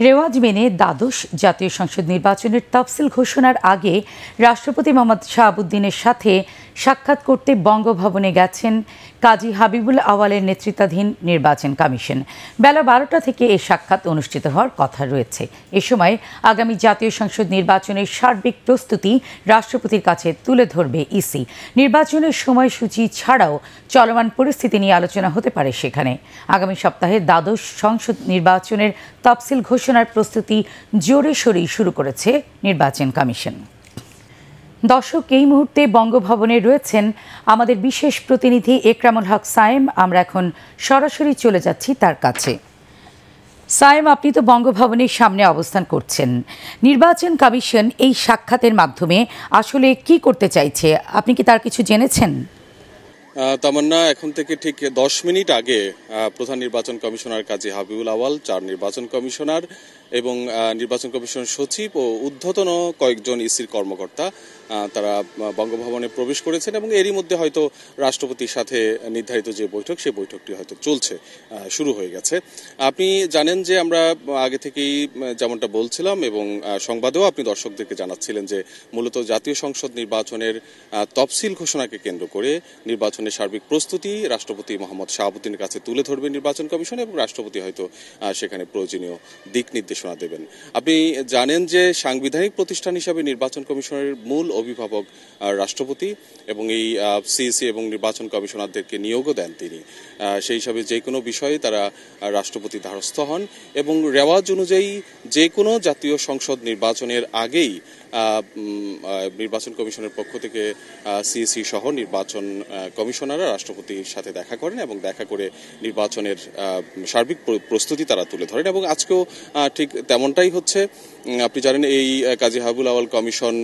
রেওয়াজ মেনে দ্বাদশ জাতীয় সংসদ নির্বাচনের তফসিল ঘোষণার আগে রাষ্ট্রপতি মোহাম্মদ শাহাবুদ্দিনের সাথে সাক্ষাৎ করতে বঙ্গভবনে গেছেন কাজী হাবিবুল আওয়ালের নেতৃত্বাধীন নির্বাচন কমিশন। বেলা বারোটা থেকে এ সাক্ষাৎ অনুষ্ঠিত হওয়ার কথা রয়েছে। এ সময় আগামী জাতীয় সংসদ নির্বাচনের সার্বিক প্রস্তুতি রাষ্ট্রপতির কাছে তুলে ধরবে ইসি। নির্বাচনের সময়সূচি ছাড়াও চলমান পরিস্থিতি নিয়ে আলোচনা হতে পারে সেখানে। আগামী সপ্তাহে দ্বাদশ সংসদ নির্বাচনের তফসিল ঘোষণার প্রস্তুতি জোরে সোরেই শুরু করেছে নির্বাচন কমিশন। দর্শক, এই মুহূর্তে বঙ্গভবনে রয়েছেন আমাদের বিশেষ প্রতিনিধি একরামুল হক সায়েম। আমরা এখন সরাসরি চলে যাচ্ছি তার কাছে। সায়েম, আপনি তো বঙ্গভবনের সামনে অবস্থান করছেন। নির্বাচন কমিশন এই সাক্ষাতের মাধ্যমে আসলে কি করতে চাইছে? আপনি কি তার কিছু জেনেছেন? তামান্না, এখন থেকে ঠিক দশ মিনিট আগে প্রধান নির্বাচন কমিশনার কাজী হাবিবুল আওয়াল, চার নির্বাচন কমিশনার এবং নির্বাচন কমিশন সচিব ও ঊর্ধ্বতন কয়েকজন ইসির কর্মকর্তা তারা বঙ্গভবনে প্রবেশ করেছেন এবং এরই মধ্যে হয়তো রাষ্ট্রপতির সাথে নির্ধারিত যে বৈঠক সেই বৈঠকটি হয়তো চলছে শুরু হয়ে গেছে। আপনি জানেন যে আমরা আগে থেকেই যেমনটা বলছিলাম এবং সংবাদেও আপনি দর্শকদেরকে জানাচ্ছিলেন যে মূলত জাতীয় সংসদ নির্বাচনের তফসিল ঘোষণাকে কেন্দ্র করে নির্বাচনের সার্বিক প্রস্তুতি রাষ্ট্রপতি মোহাম্মদ শাহাবুদ্দিনের কাছে তুলে ধরবে নির্বাচন কমিশন এবং রাষ্ট্রপতি হয়তো সেখানে প্রয়োজনীয় দিক নির্দেশনা দেবেন। আপনি জানেন যে সাংবিধানিক প্রতিষ্ঠান হিসাবে নির্বাচন কমিশনের মূল অভিভাবক রাষ্ট্রপতি এবং এই সিইসি এবং নির্বাচন কমিশনারদেরকে নিয়োগও দেন তিনি। সেই হিসাবে যে কোনো বিষয়ে তারা রাষ্ট্রপতি ধারস্থ হন এবং রেওয়াজ অনুযায়ী যে কোনো জাতীয় সংসদ নির্বাচনের আগেই নির্বাচন কমিশনের পক্ষ থেকে সিএসি সহ নির্বাচন কমিশনাররা রাষ্ট্রপতির সাথে দেখা করেন এবং দেখা করে নির্বাচনের সার্বিক প্রস্তুতি তারা তুলে ধরেন এবং আজকেও ঠিক তেমনটাই হচ্ছে আপনি জানেন এই কাজী হাবুল আওয়াল কমিশন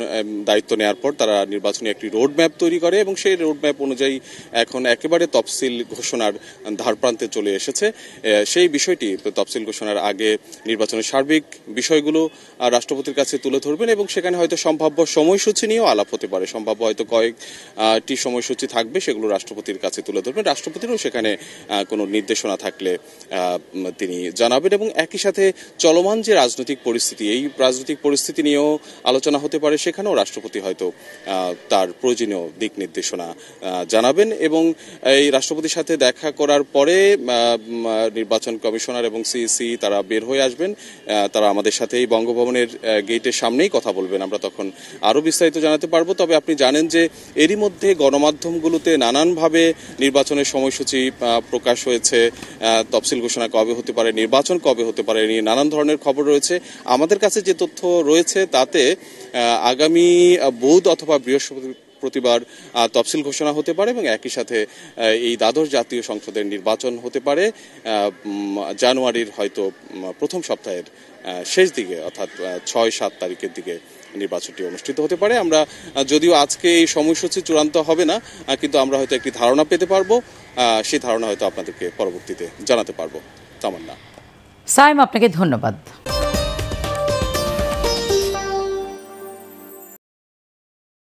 দায়িত্ব নেওয়ার পর তারা নির্বাচনী একটি রোড ম্যাপ তৈরি করে এবং সেই রোড ম্যাপ অনুযায়ী এখন একেবারে তফসিল ঘোষণার ধারপ্রান্তে চলে এসেছে। সেই বিষয়টি তফসিল ঘোষণার আগে নির্বাচনের সার্বিক বিষয়গুলো রাষ্ট্রপতির কাছে তুলে ধরবেন এবং সেখানে হয়তো সম্ভাব্য সময়সূচি নিয়েও আলাপ হতে পারে। সম্ভাব্য হয়তো কয়েকটি সময়সূচি থাকবে সেগুলো রাষ্ট্রপতির কাছে তুলে ধরবেন। রাষ্ট্রপতিরও সেখানে কোনো নির্দেশনা থাকলে তিনি জানাবেন এবং একই সাথে চলমান যে রাজনৈতিক পরিস্থিতি, এই রাজনৈতিক পরিস্থিতি নিয়েও আলোচনা হতে পারে, সেখানেও রাষ্ট্রপতি হয়তো তার প্রয়োজনীয় দিক নির্দেশনা জানাবেন এবং এই রাষ্ট্রপতির সাথে দেখা করার পরে নির্বাচন কমিশনার এবং সিইসি তারা বের হয়ে আসবেন তারা আমাদের সাথে এই বঙ্গভবনের গেটের সামনেই কথা বলবেন, আমরা তখন আরও বিস্তারিত জানাতে পারব। তবে আপনি জানেন যে এরই মধ্যে গণমাধ্যমগুলোতে নানানভাবে নির্বাচনের সময়সূচি প্রকাশ হয়েছে তফসিল ঘোষণা কবে হতে পারে, নির্বাচন কবে হতে পারে নিয়ে নানান ধরনের খবর রয়েছে। আমাদের কাছে যে তথ্য রয়েছে তাতে আগামী বুধ অথবা বৃহস্পতি প্রতিবার তফসিল ঘোষণা হতে পারে এবং একই সাথে এই দ্বাদশ জাতীয় সংসদের নির্বাচন হতে পারে। জানুয়ারির হয়তো প্রথম সপ্তাহের শেষ দিকে অর্থাৎ ছয় সাত তারিখের দিকে নির্বাচনটি অনুষ্ঠিত হতে পারে। আমরা যদিও আজকে এই সময়সূচি চূড়ান্ত হবে না কিন্তু আমরা হয়তো একটি ধারণা পেতে পারব। সেই ধারণা হয়তো আপনাদেরকে পরবর্তীতে জানাতে পারব। তামান্না। সাইম আপনাকে ধন্যবাদ।